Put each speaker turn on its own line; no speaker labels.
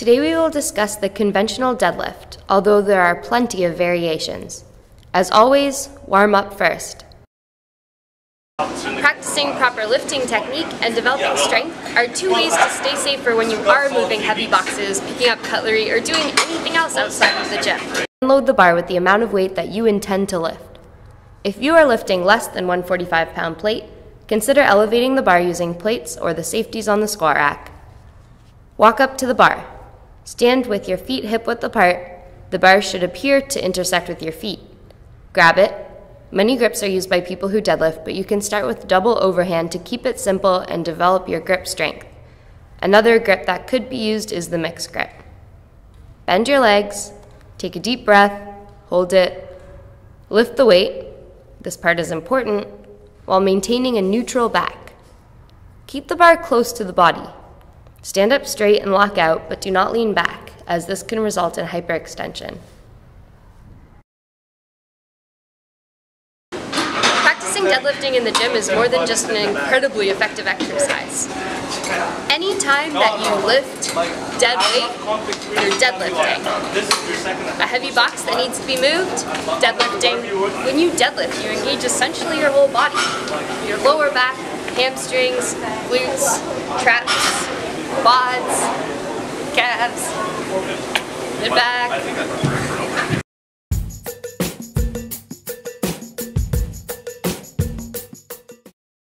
Today we will discuss the conventional deadlift, although there are plenty of variations. As always, warm up first. Practicing proper lifting technique and developing strength are two ways to stay safer when you are moving heavy boxes, picking up cutlery, or doing anything else outside of the gym. Load the bar with the amount of weight that you intend to lift. If you are lifting less than 145 pound plate, consider elevating the bar using plates or the safeties on the squat rack. Walk up to the bar. Stand with your feet hip width apart. The bar should appear to intersect with your feet. Grab it. Many grips are used by people who deadlift, but you can start with double overhand to keep it simple and develop your grip strength. Another grip that could be used is the mixed grip. Bend your legs, take a deep breath, hold it, lift the weight, this part is important, while maintaining a neutral back. Keep the bar close to the body. Stand up straight and lock out, but do not lean back, as this can result in hyperextension. Practicing deadlifting in the gym is more than just an incredibly effective exercise. Any time that you lift dead weight, you're deadlifting. A heavy box that needs to be moved, deadlifting. When you deadlift, you engage essentially your whole body. Your lower back, hamstrings, glutes, traps, quads, calves, mid back,